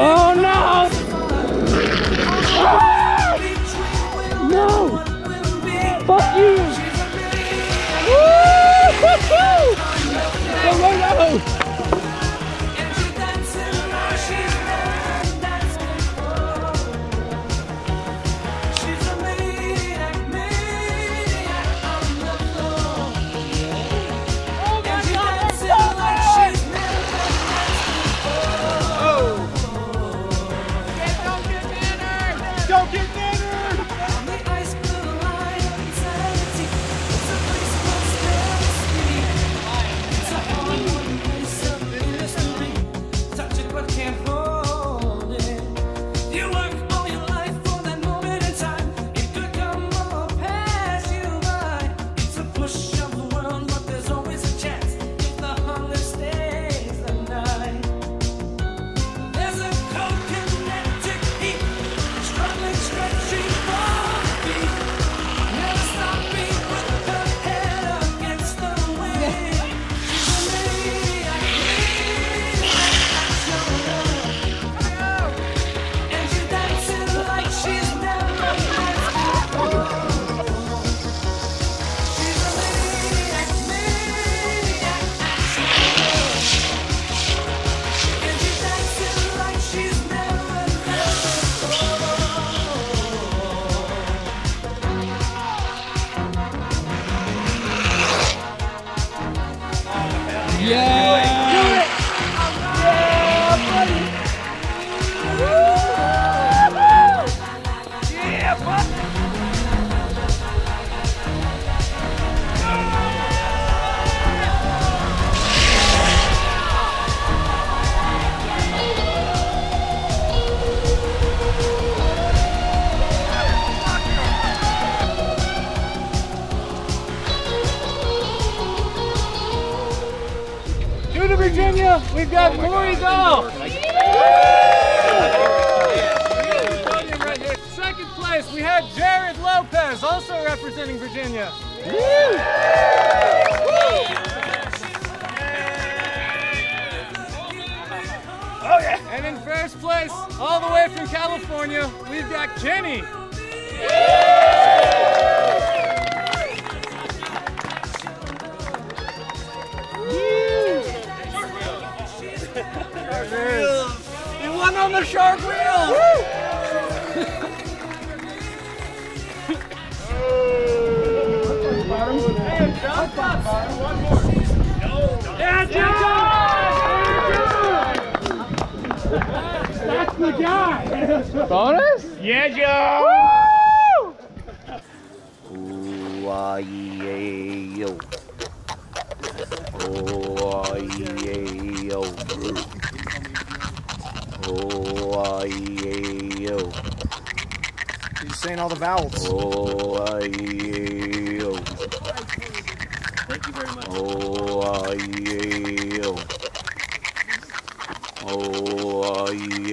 Oh no! Ah! No! Fuck you! Woo! Go, go, go! Yeah! Virginia, we've got oh Dahl. Right. Second place, we had Jared Lopez, also representing Virginia. And in first place, all the way from California, we've got Kenny. On the shark reel! Yeah, That's the guy! Bonus? Yeah, Joe! Ooh-ah-yay-yo. Ooh-ah-yay-yo. Ooh-ah-yay-yo. He's saying all the vowels. Ooh-ah-yay-yo. Thank you very much. Ooh-ah-yay-yo. Ooh-ah-yay-yo.